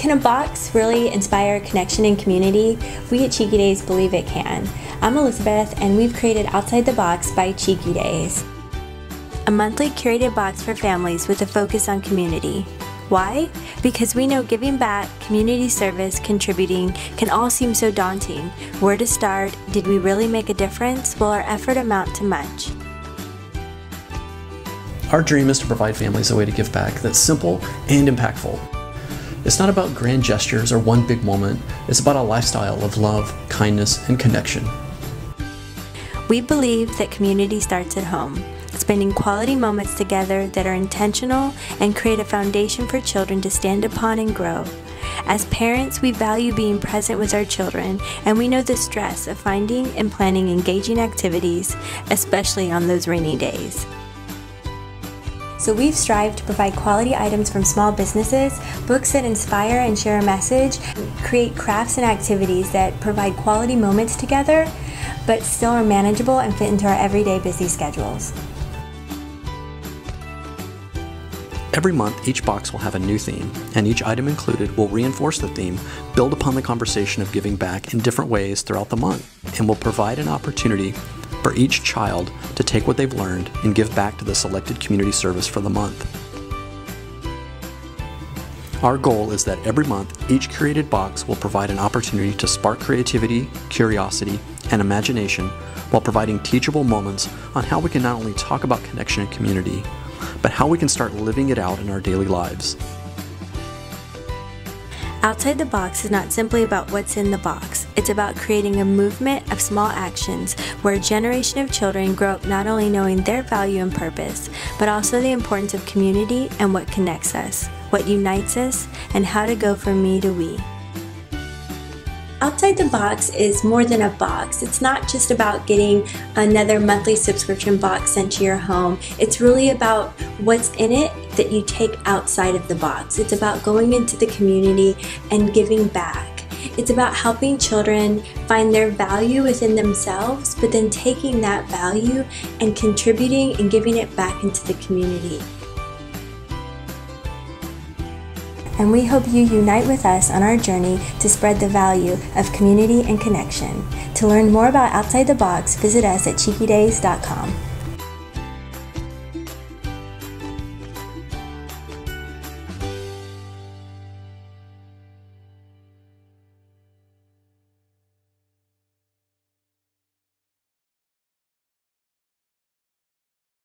Can a box really inspire connection and community? We at Cheeky Days believe it can. I'm Elizabeth, and we've created Outside the Box by Cheeky Days, a monthly curated box for families with a focus on community. Why? Because we know giving back, community service, contributing can all seem so daunting. Where to start? Did we really make a difference? Will our effort amount to much? Our dream is to provide families a way to give back that's simple and impactful. It's not about grand gestures or one big moment, it's about a lifestyle of love, kindness, and connection. We believe that community starts at home, spending quality moments together that are intentional and create a foundation for children to stand upon and grow. As parents, we value being present with our children, and we know the stress of finding and planning engaging activities, especially on those rainy days. So we've strived to provide quality items from small businesses, books that inspire and share a message, create crafts and activities that provide quality moments together, but still are manageable and fit into our everyday busy schedules. Every month, each box will have a new theme, and each item included will reinforce the theme, build upon the conversation of giving back in different ways throughout the month, and will provide an opportunity for each child to take what they've learned and give back to the selected community service for the month. Our goal is that every month, each curated box will provide an opportunity to spark creativity, curiosity, and imagination while providing teachable moments on how we can not only talk about connection and community, but how we can start living it out in our daily lives. Outside the box is not simply about what's in the box. It's about creating a movement of small actions where a generation of children grow up not only knowing their value and purpose, but also the importance of community and what connects us, what unites us, and how to go from me to we. Outside the Box is more than a box. It's not just about getting another monthly subscription box sent to your home. It's really about what's in it that you take outside of the box. It's about going into the community and giving back. It's about helping children find their value within themselves, but then taking that value and contributing and giving it back into the community. And we hope you unite with us on our journey to spread the value of community and connection. To learn more about Outside the Box, visit us at cheekydays.com.